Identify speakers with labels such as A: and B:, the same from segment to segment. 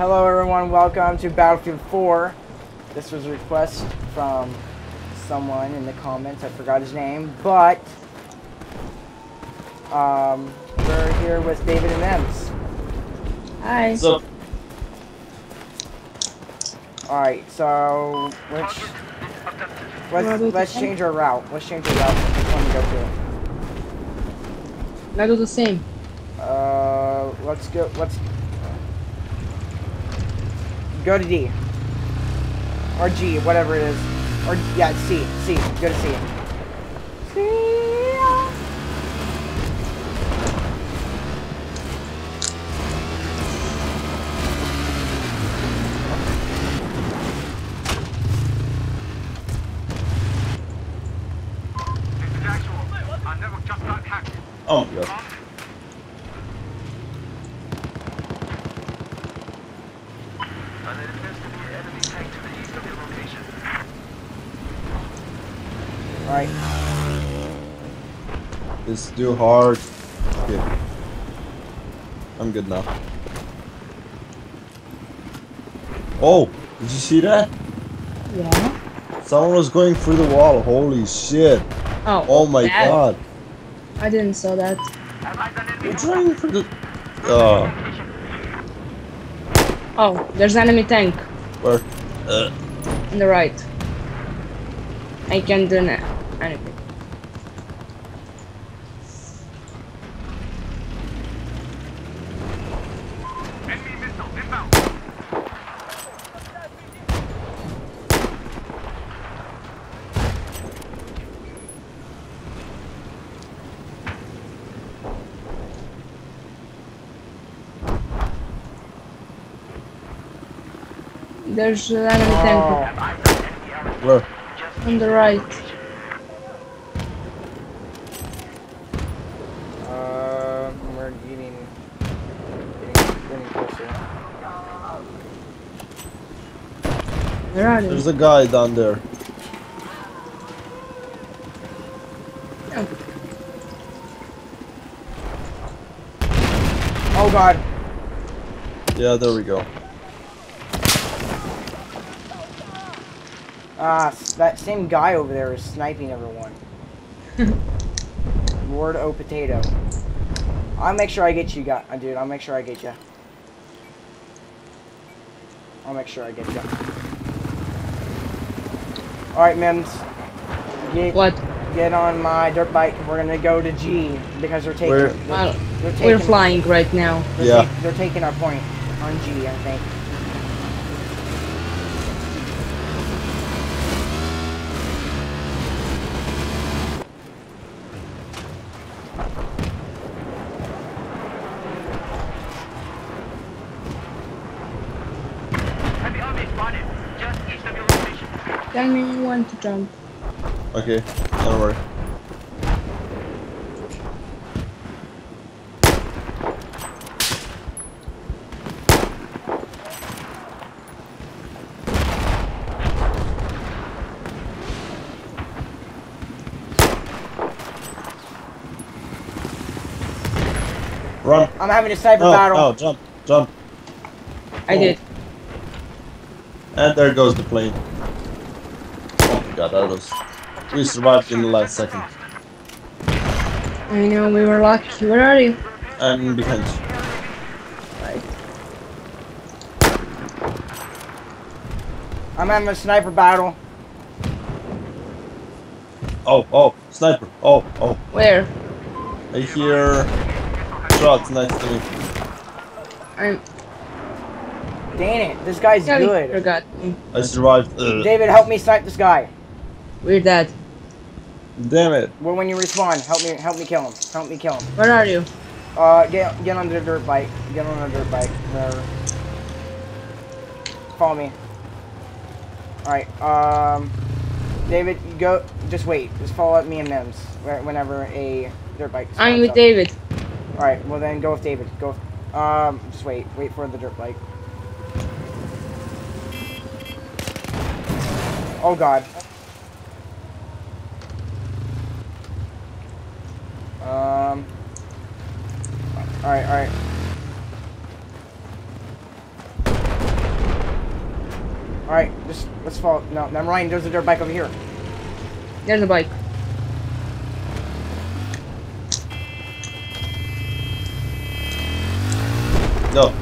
A: Hello everyone, welcome to Battlefield 4. This was a request from someone in the comments, I forgot his name, but um, we're here with David and Mims.
B: Hi.
C: So,
A: Alright, so let's let's, let's change our route. Let's change our route. Which one to go to?
B: I do the same.
A: Uh, let's go. Let's go to D or G, whatever it is, or yeah, C. C. Go to C. C.
D: This is actual. Our network just got hacked.
C: oh my god.
D: And there appears to be an enemy tank to the east of your location.
A: All right.
C: It's too hard. Okay. I'm good now. Oh, did you see that?
B: Yeah.
C: Someone was going through the wall. Holy shit.
B: Oh.
C: Oh my
B: that-
C: god.
B: I didn't saw that.
D: Allies and enemy
C: It's running through the. Oh,
B: Oh, there's an enemy tank
C: where? Uh,
B: on the right. I can do na- There's an enemy tank
A: Oh,
C: where?
B: on the right.
A: uh, we're getting getting, getting closer.
B: Where are they?
C: There's a guy down there.
B: Oh,
A: Oh God.
C: Yeah, there we go.
A: Ah, s- that same guy over there is sniping everyone. Lord O Potato. I'll make sure I get you, guy, uh, dude. I'll make sure I get you. I'll make sure I get you. All right, Mims. Get,
B: what?
A: get on my dirt bike. We're gonna go to G because they're taking.
C: Where?
A: They're, they're taking
B: we're flying right now.
A: They're,
C: Yeah.
A: ta- they're taking our point on G, I think.
D: Heavy army spotted. Just east of your location.
B: Tell me when to jump.
C: Okay, don't worry. Run!
A: I'm having a cyber
C: Oh,
A: battle.
C: oh, jump, jump.
B: I oh. did.
C: And there goes the plane. My god, that was... We survived in the last second.
B: I know we were lucky. Where are you?
C: And behind you.
B: Right.
A: I'm having a sniper battle.
C: Oh, oh, sniper. Oh, oh.
B: Where?
C: I hear shots next to me.
B: I'm.
A: Dang it, this guy's
B: Kelly
A: good.
B: forgot me.
C: I survived. Ugh.
A: David, help me snipe this guy.
B: We're dead.
C: Damn it.
A: Well, when you respawn, help me, help me kill him. Help me kill him.
B: Where are you?
A: Uh, get get on the dirt bike. Get on the dirt bike. Whatever. Follow me. All right. Um, David, go. Just wait. Just follow up me and Mims whenever a dirt bike.
B: I'm with
A: up.
B: David.
A: All right. Well, then go with David. Go. With, um, just wait. Wait for the dirt bike. Oh God. Alright, alright. Alright, just let's fall. No, never mind. There's a dirt bike over here.
B: There's a bike.
C: No.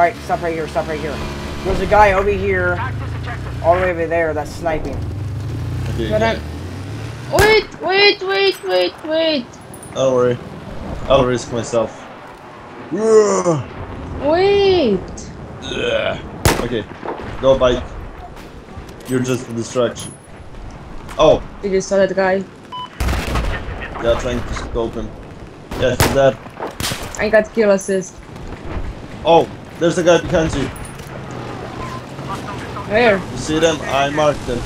A: Alright, stop right here. Stop right here. There's a guy over here,
D: Attack this objective.
A: all the way over there, that's sniping.
C: Okay, yeah.
B: Wait, wait, wait, wait, wait.
C: Don't worry. I'll risk myself.
B: Wait.
C: Ugh. Okay, go bike. You're just a distraction. Oh,
B: Did you saw that guy?
C: yeah, trying to scope him. Yeah, he's dead.
B: I got kill assist.
C: Oh, there's a guy behind you.
B: Where?
C: You see them? I marked them.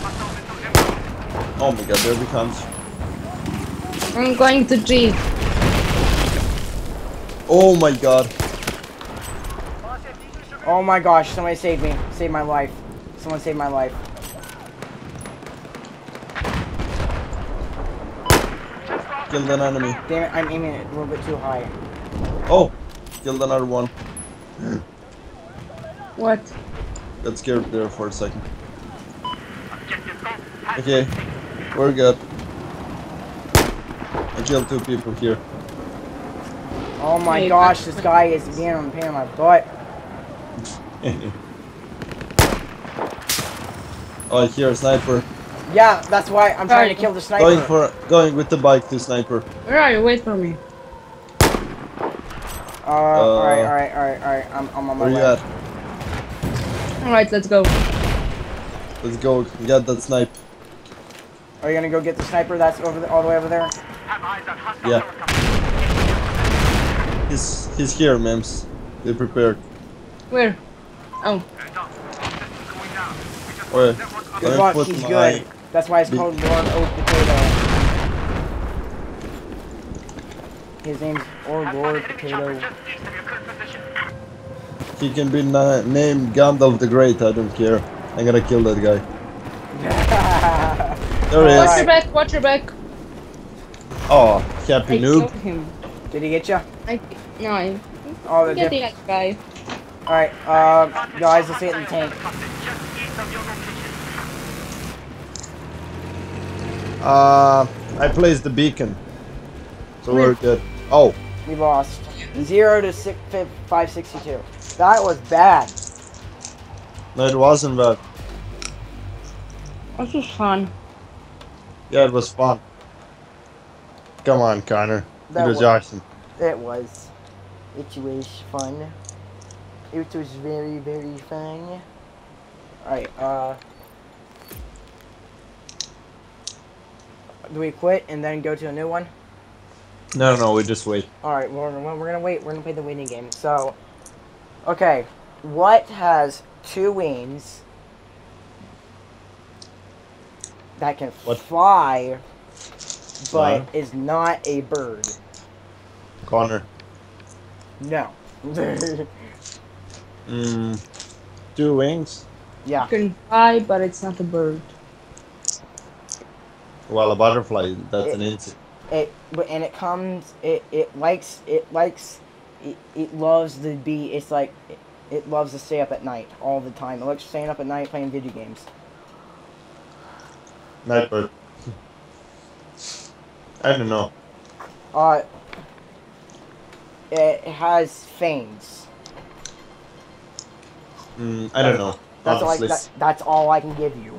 C: Oh my god, there he comes.
B: I'm going to G.
C: Oh my god.
A: Oh my gosh, somebody saved me. Saved my life. Someone saved my life.
C: Killed an enemy.
A: Damn it, I'm aiming it a little bit too high.
C: Oh, killed another one.
B: What?
C: Got scared there for a second. Okay, we're good. I killed two people here.
A: Oh my
B: Hey,
A: gosh, this guy is being on the pain in my butt.
C: oh, I hear a sniper.
A: Yeah, that's why I'm trying to kill the sniper.
C: Going for going with the bike to sniper.
B: Where are you? Wait for me.
A: Uh, alright, alright, alright, alright. I'm, I'm on my
C: Where you
A: way.
C: At?
B: Alright, let's go.
C: Let's go. Get that snipe.
A: Are you gonna go get the sniper that's over the, all the way over there?
D: Have eyes on hostile
C: Yeah. He's he's here, Mims. Be prepared.
B: Where? Oh,
D: Hands up. Systems going down. We just
C: Wait.
D: network
C: Let
A: Good
C: me
A: luck, he's
C: my-
A: good. That's why it's
C: Be-
A: called Lord Oak Potato. His name's or Lord
D: spotted enemy chopper
A: Potato.
D: just east of your current position.
C: He can be na- named Gandalf the Great. I don't care. I'm gonna kill that guy. There he is.
B: watch your back, watch your back.
C: Oh,
B: I
C: happy
B: killed
C: noob.
B: him.
A: Did he get you?
B: I no, I
A: Oh, the
B: get
A: dip.
B: the other guy.
A: Alright, uh, guys, let's get in the tank.
D: Helicopter just east of your location.
C: Uh, I placed the beacon. So we're good. Oh,
A: We lost. Zero to six, fi- 562. That was bad.
C: no, it wasn't bad.
B: This was fun.
C: Yeah, it was fun. Come on, Connor.
A: That
C: it was
A: was-
C: awesome.
A: It was. It was fun. It was very, very fun. Alright, uh. Do we quit and then go to a new one?
C: No, no, we just wait.
A: Alright, we're, we're we're gonna wait. We're gonna play the waiting game. So, okay. What has two wings that can
C: What?
A: fly but
C: Uh-huh.
A: is not a bird?
C: Connor.
A: No.
C: Mm, two wings.
A: yeah.
B: You can fly, but it's not a bird.
C: Well, a butterfly. That's
A: It-
C: an insect.
A: It and it comes it it likes it likes it, it loves to be it's like it, it loves to stay up at night all the time. It likes staying up at night playing video games.
C: Nightbird. I don't know.
A: Uh it has fangs.
C: Mm, I don't know.
A: That's all I, that, that's all I can give you.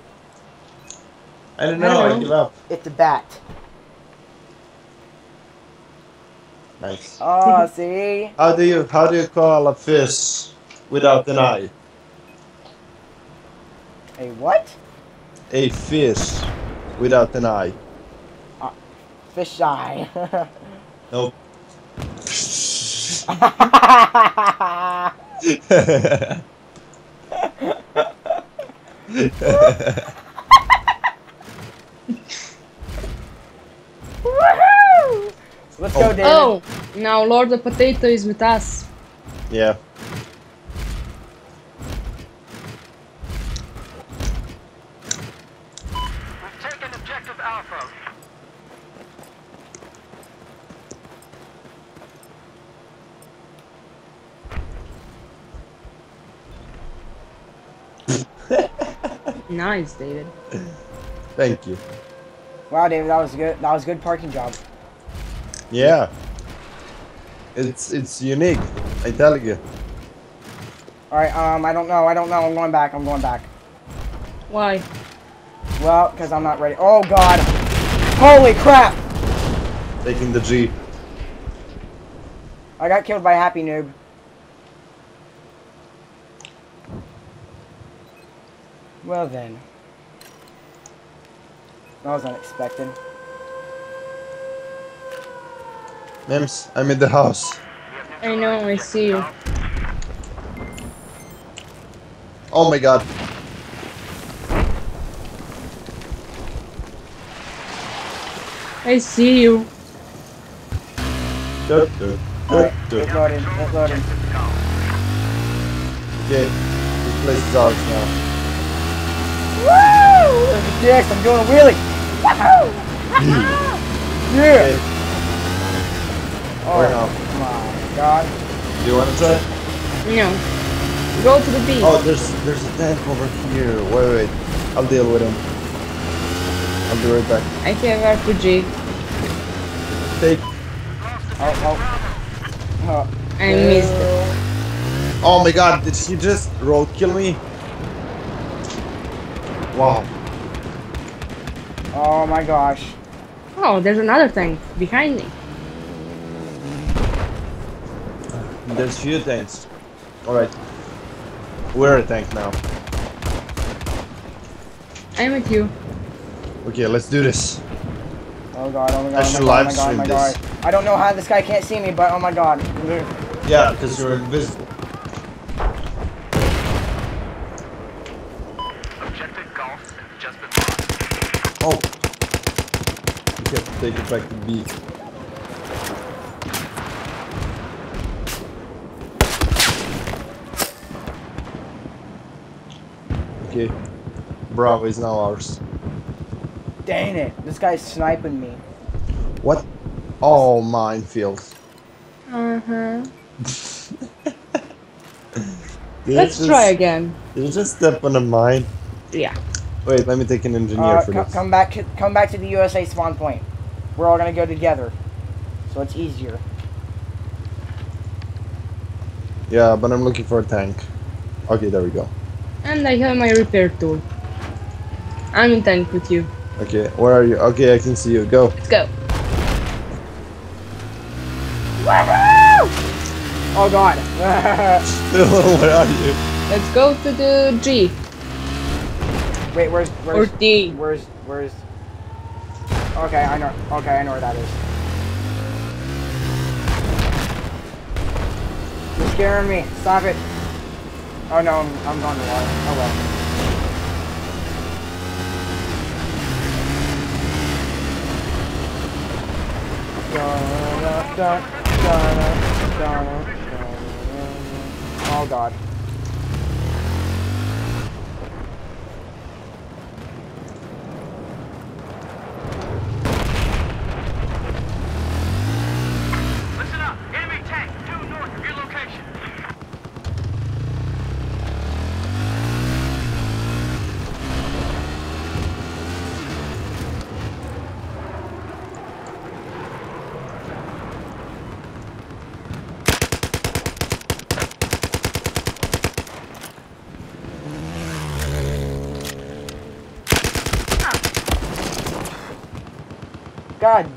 C: I don't know. I give up.
A: It's a bat.
C: Nice.
A: Oh, see?
C: How do you how do you call a fish without an eye?
A: A what?
C: A fish without an eye.
A: Fish eye.
C: Nope.
A: Woohoo! Let's go, oh. David.
B: Oh, now Lord the Potato is with us.
C: yeah.
D: We've taken objective Bravo.
B: Nice, David.
C: Thank you.
A: Wow, David, that was good. That was good parking job.
C: Yeah. It's it's unique. I tell you.
A: All right. Um, I don't know. I don't know. I'm going back. I'm going back.
B: Why?
A: Well, because I'm not ready. Oh God! Holy crap!
C: Taking the G.
A: I got killed by Happy Noob. Well then. That was unexpected.
C: Mims, I'm in the house.
B: I know, I see you.
C: Oh my god.
B: I see you.
C: Duh, duh,
A: Alright,
C: duh,
A: it
C: duh.
A: loaded. It loaded.
C: Okay, this place is ours now.
A: Woo! There's a dicks. I'm doing a wheelie. Wahoo! Yeah.
C: Okay,
A: Oh
C: Where now?
A: my God.
C: do you want to try?
B: No. Go to the beach.
C: Oh, there's there's a tank over here. Wait, wait. I'll deal with him. I'll be right back.
B: I have RPG.
C: Take.
A: Oh, oh. Oh.
B: I missed it.
C: Oh my god, did he just roll kill me? Wow.
A: Oh my gosh.
B: Oh, there's another tank behind me.
C: There's few tanks. Alright. We're a tank now.
B: I'm with you.
C: Okay, let's do this.
A: Oh god, oh my god,
C: I
A: oh
C: should
A: my god, oh
C: live
A: my god, oh
C: stream
A: my
C: this.
A: I don't know how this guy can't see me, but oh my god.
C: Yeah, because you're invisible.
D: Objective golf just been lost.
C: Oh. We have to take it back to B. Okay. Bravo is now ours.
A: Dang it, this guy's sniping me.
C: What? Oh, minefields.
B: Uh-huh. Let's
C: just-
B: try again.
C: Did you just step on a mine?
B: Yeah.
C: Wait, let me take an engineer
A: Uh,
C: for this.
A: come back, come back to the USA spawn point. We're all gonna go together, so it's easier.
C: Yeah, but I'm looking for a tank. Okay, there we go.
B: And I have my repair tool. I'm in tank with you.
C: Okay, where are you? Okay, I can see you. Go.
B: Let's go.
A: Oh god.
C: where are you?
B: Let's go to the G
A: Wait, where's
B: or
A: where's
B: D.
A: where's where's? Okay, I know. Okay, I know where that is. You're scaring me. Stop it. Oh no, I'm, I'm going to water. Oh well. Oh god.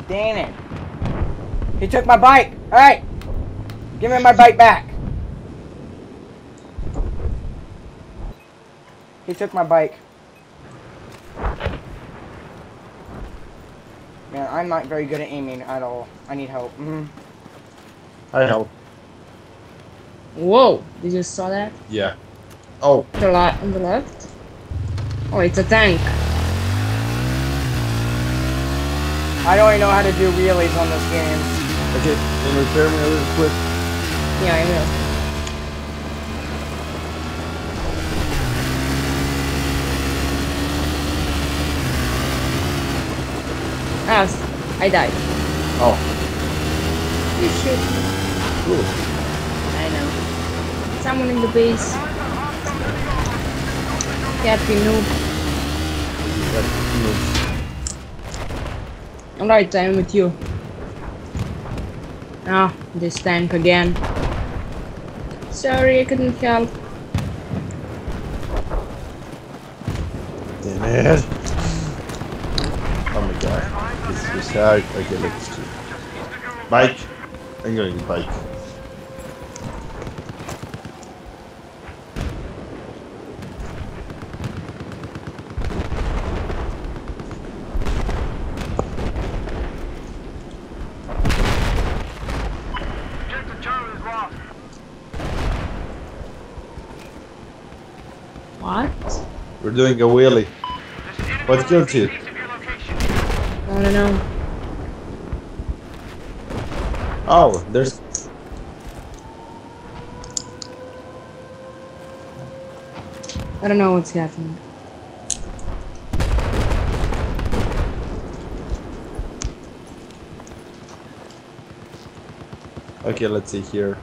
A: Damn it. He took my bike. Alright. Give me my bike back. He took my bike. Man, I'm not very good at aiming at all. I need help. Mm -hmm.
C: I help.
B: Whoa! Did you saw that?
C: Yeah. Oh,
B: The li- on the left. Oh, it's a tank.
A: I only know how to do wheelies on this game.
C: okay. Can you repair me a little quick?
B: Yeah, I will. Ah, I died.
C: Oh,
B: You shoot me.
C: cool.
B: I know. Someone in the base. Happy noob.
C: That moves.
B: Alright, I'm with you. Ah, this tank again. Sorry, I couldn't help.
C: Damn it. Oh my god. This is just hard. Okay, let's Bike. I'm going to bike.
D: Objective Charlie is lost.
B: What?
C: We're doing a wheelie.
D: This is enemy
C: What killed you?
D: east of your location.
B: I don't know.
C: Oh, there's.
B: I don't know what's happening.
C: Okay, let's see here.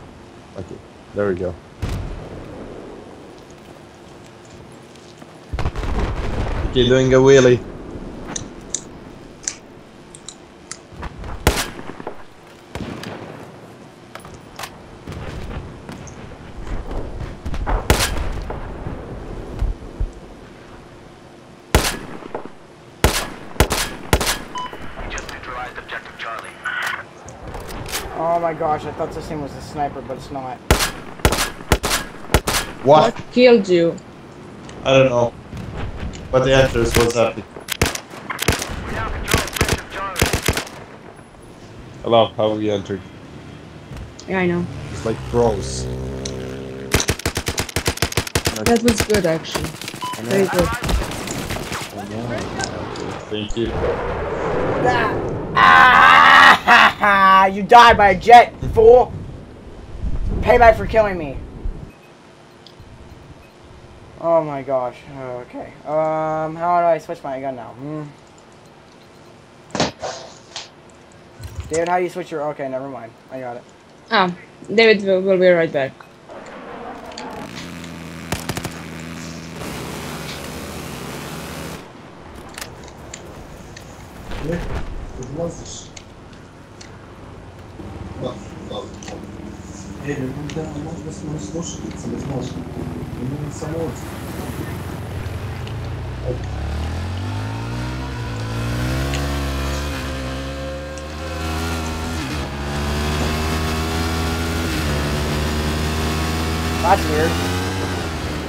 C: Okay, there we go. Okay, doing a wheelie.
D: We just neutralized Objective Charlie.
A: Oh my gosh, I thought this thing was a sniper, but it's not.
C: What?
B: What killed you?
C: I don't know. But the answer is what's happening.
D: We now control Objective Charlie.
C: Hello, how have you entered?
B: Yeah, I know.
C: It's like bros.
B: That was good, actually. Very good.
C: Thank you.
A: Ah! You died by a jet, fool! Payback for killing me. Oh my gosh. Okay. Um, how do I switch my gun now? Hmm. David, how do you switch your? Okay, never mind. I got it.
B: Ah, David will, will be right back.
E: Эй, ну да, можно с ним слушаться, возможно. Ему само
A: That's weird.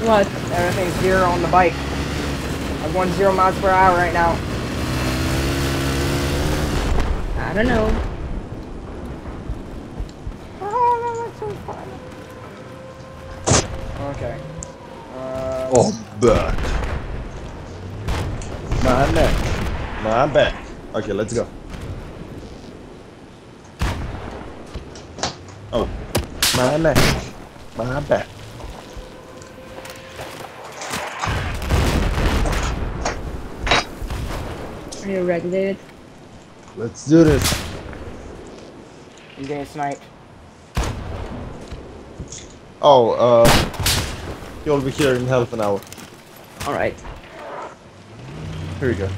B: What?
A: Everything's zero on the bike. I'm going zero miles per hour right now.
B: I don't know.
A: Oh, that's so fun. Okay. Uh,
C: Oh, back. My neck. My back. Okay, let's go. Oh, my neck. My back.
B: Are you ready, David?
C: Let's do this.
A: I'm getting sniped.
C: Oh, uh, you'll be here in half an hour.
B: Alright.
C: Here we go.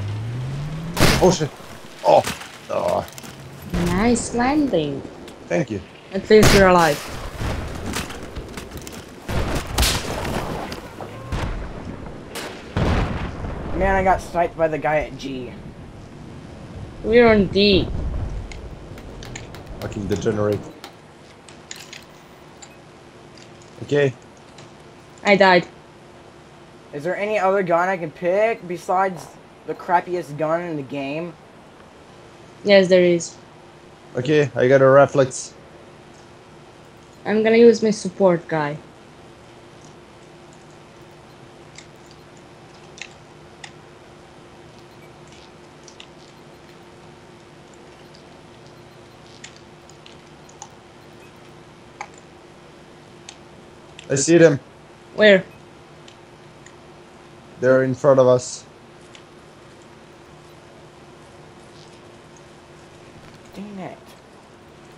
C: Oh shit. Oh. Oh,
B: Nice landing.
C: thank you.
B: At least you're alive.
A: Man, I got sniped by the guy at G.
B: We're on D.
C: Fucking degenerate. Okay.
B: I died.
A: Is there any other gun I can pick besides the crappiest gun in the game?
B: Yes, there is.
C: Okay, I got a reflex.
B: I'm gonna use my support guy.
C: I see them.
B: Where?
C: They're in front of us.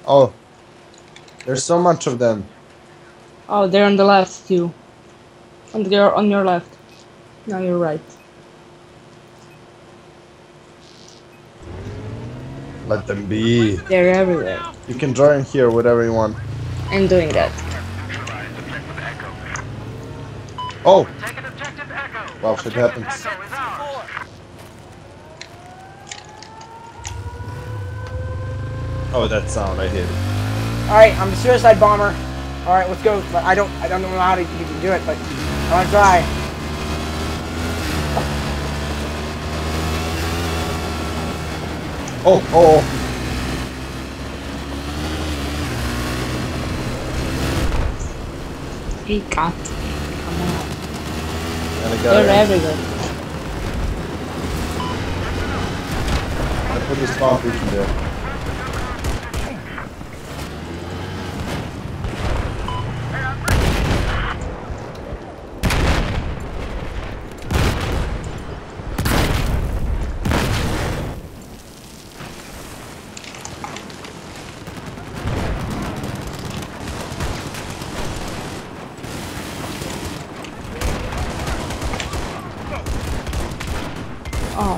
C: Oh. There's so much of them.
B: Oh, they're on the left too. And they're on your left. No, you're right.
C: Let them be.
B: They're everywhere.
C: You can draw join here, whatever you want.
B: I'm doing that.
D: Neutralized objective Echo.
C: Oh!
D: Taking objective
C: shit happens.
D: Echo is ours.
C: Oh, that sound, I hate it.
A: Alright, I'm the suicide bomber. Alright, let's go. But I don't I don't know how to you can do it, but I wanna try.
C: Oh, oh, oh.
B: He got me. Come on.
C: Oh. And I got
B: They're everywhere.
C: I put the spawn there.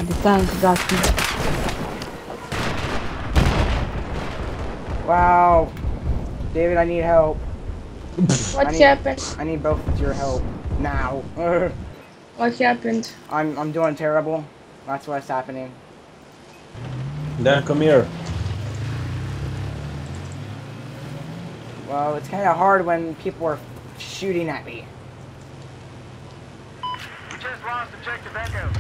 B: Oh, the tank got me.
A: Wow. David, I need help.
B: What
A: I need-
B: happened?
A: I need both of your help. Now.
B: What happened?
A: I'm I'm doing terrible. That's what's happening.
C: Dan, come here.
A: Well, it's kind of hard when people are shooting at me.
D: We just lost objective Echo.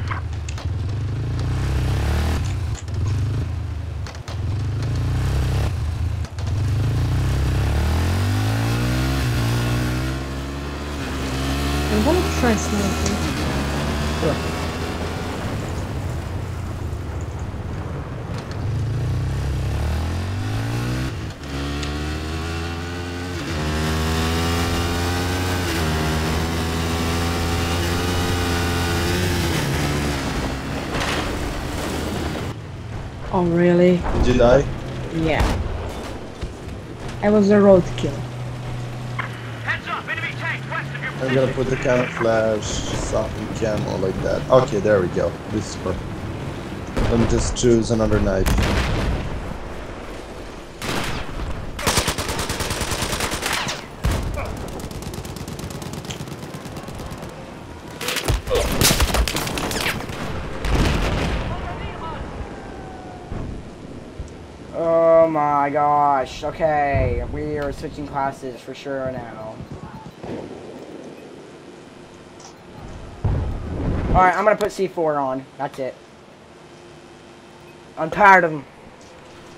B: I'm gonna try sniping. Oh really?
C: Did you die?
B: Yeah. I was a roadkill.
D: Heads up, enemy tank west of your
C: I'm gonna put the camouflage, something camo like that. Okay, there we go. This is perfect. Let me just choose another knife.
A: Oh my gosh. Okay, we are switching classes for sure now. Alright, I'm gonna put C4 on. That's it. I'm tired of them.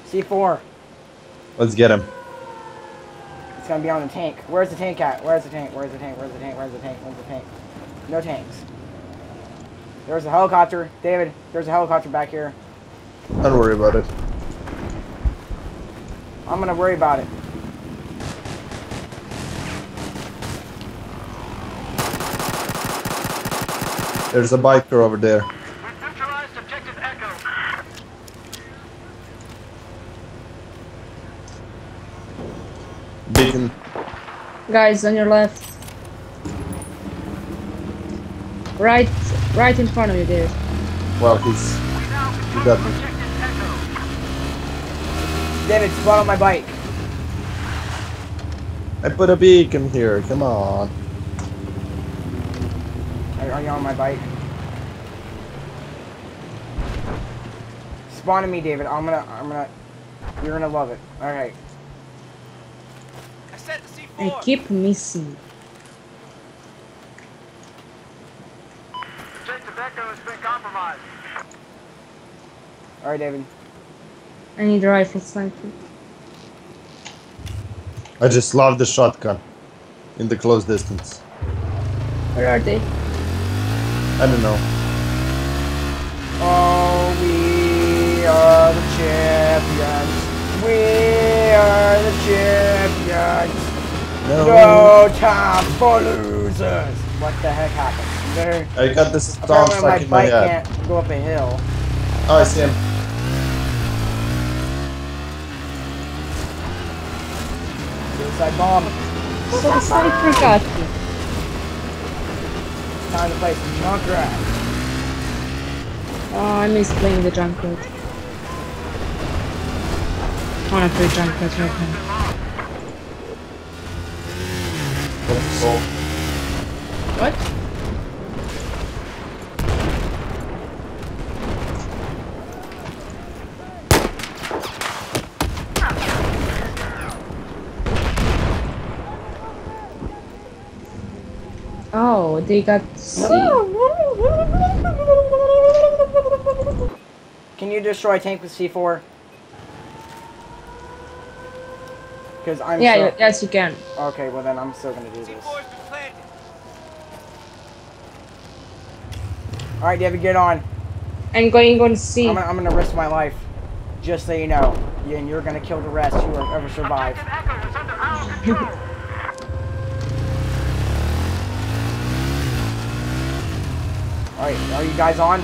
A: C4.
C: Let's get him.
A: It's gonna be on the tank. Where's the tank at? Where's the tank? Where's the tank? Where's the tank? Where's the tank? Where's the tank? No tanks. There's a helicopter. David, there's a helicopter back here.
C: Don't worry about it.
A: I'm gonna worry about it.
C: There's a biker over there.
D: We've neutralized objective Echo.
C: Beacon.
B: Guys, on your left. Right, right in front of you there.
C: Well, he's.
D: We now
C: You
D: control
C: got me.
D: objective Echo.
A: David, spot on my bike.
C: I put a beacon here. Come on.
A: Are, are you on my bike? Spawn to me, David. I'm gonna, I'm gonna, you're gonna love it. Alright.
D: I set the
B: I
D: C4.
B: keep missing.
D: Objective Echo has been compromised.
A: Alright, David.
B: I need a rifle sniper.
C: I just love the shotgun. In the close distance.
B: Where are they?
C: I don't know.
A: Oh, we are the champions. We are the champions.
C: No.
A: No time for losers. What the heck happened? There.
C: I got this sound
A: Apparently my
C: stuck in my head.
A: can't go up a hill.
C: Oh, I see him.
A: Suicide bomb.
B: So the sniper got you.
A: Time to play some Junkrat.
B: Oh, I miss playing the Junkrat. I wanna play Junkrat right now. What? Oh, they got C.
A: Can you destroy a tank with C4? Because I'm
B: Yeah,
A: so-
B: yes you can.
A: Okay, well then I'm still gonna do this.
D: C4's planted.
A: Alright, David, get on.
B: I'm going on C.
A: I'm gonna, I'm gonna risk my life. Just so you know. You- And you're gonna kill the rest who have ever survived. Alright, are you guys on?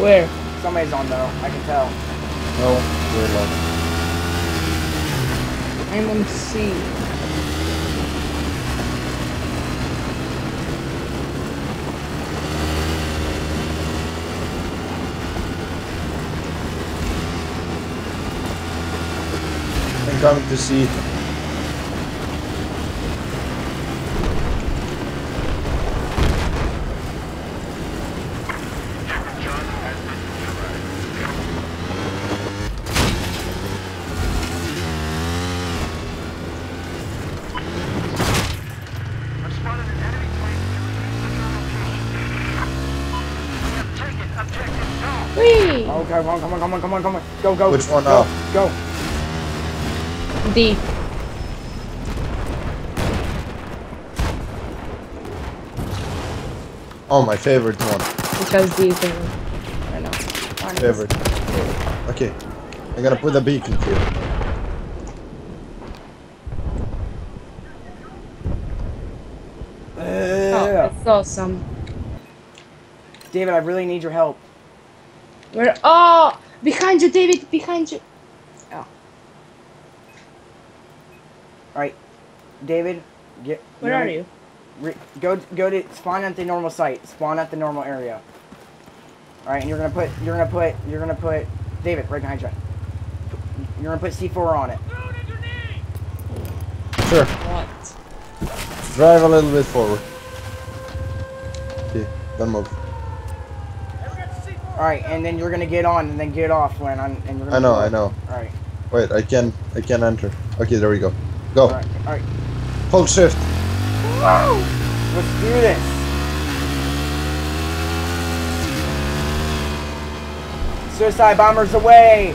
B: Where?
A: Somebody's on though, I can tell.
C: no, we're not.
B: I'm on C.
C: I'm coming to see.
D: I've spotted an enemy tank to the east of your location. We have taken objective Dome.
B: Whee!
A: Okay, come on, come on, come on, come on, come on. Go, go.
C: Which one
A: go,
C: now?
A: Go.
B: D.
C: Oh, my favorite one.
B: Because D is the I know.
C: Favorite. Okay, I'm gonna put a beacon here.
B: Oh, that's awesome.
A: David, I really need your help.
B: Where? Are oh! Behind you, David! Behind you! Oh.
A: Alright. David, get.
B: Where are you?
A: Re- go go to spawn at the normal site. Spawn at the normal area. All right, and you're gonna put you're gonna put you're gonna put David right behind you. You're gonna put C4 on it.
C: Sure,
B: What?
C: drive a little bit forward. Okay, don't move.
A: All right, and then you're gonna get on and then get off when I'm and you're gonna.
C: I know, I know.
A: All right,
C: Wait, I can, I can enter. Okay, there we go. Go.
A: all right, all right.
C: Hold shift.
A: Let's do this. Suicide bombers away.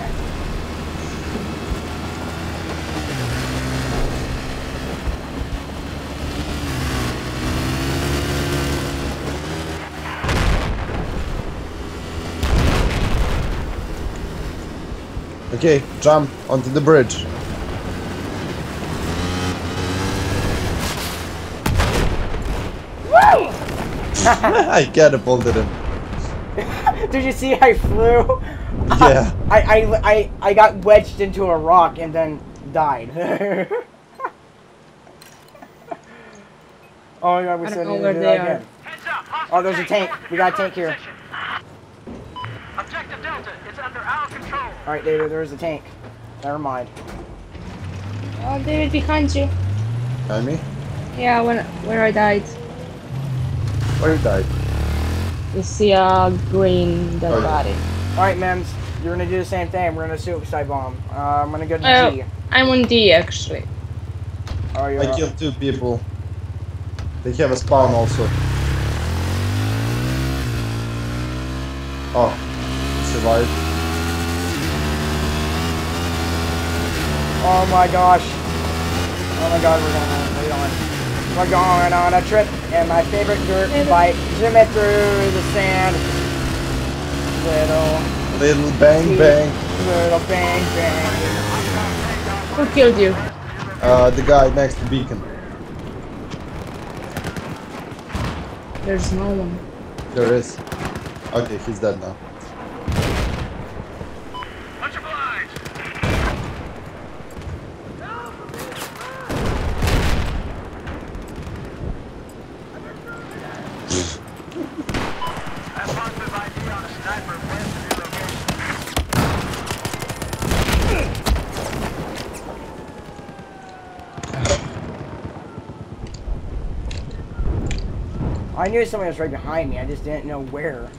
C: Okay, jump onto the bridge. Woo! I catapulted him.
A: Did you see I flew?
C: Yeah.
A: I, I, I, I got wedged into a rock and then died. oh my god, we
B: I
A: still
B: don't know
A: need to
B: where
A: do
B: they
A: that
B: are.
A: again.
D: Heads up.
A: Oh, there's a tank. We got a tank here.
D: position. Objective Delta is under our control.
A: Alright, David, there's a tank. Never mind.
B: Oh, David, behind you.
C: Behind me?
B: Yeah, when where I died.
C: Where you died?
B: You see a green dead
C: Oh, yeah.
B: body.
A: Alright, Mims, you're gonna do the same thing. We're gonna suicide bomb. Uh, I'm gonna go to
B: Oh,
A: G.
B: I'm on D actually.
A: Oh, you're
C: I killed two people. They have a spawn also. Oh, survived.
A: Oh my gosh. Oh my god, we're going wait on. We're going on a trip and my favorite dirt bike. Zoom it through the sand. Little,
C: Little bang bang.
A: little bang bang.
B: Who killed you?
C: Uh, the guy next to beacon.
B: There's no one.
C: There is. Okay, he's dead now.
D: Much obliged. Have positive ID on a sniper west of your location.
A: I knew somebody was right behind me. I just didn't know where.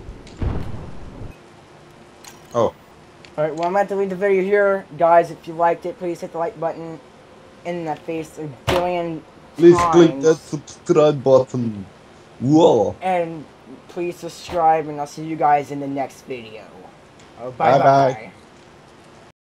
C: Oh,
A: Alright, well, I'm going to leave the video here. Guys, if you liked it, please hit the like button in the face a billion
C: please
A: times.
C: click that subscribe button. Whoa.
A: And please subscribe, and I'll see you guys in the next video. Oh,
C: Bye-bye.
A: bye-bye.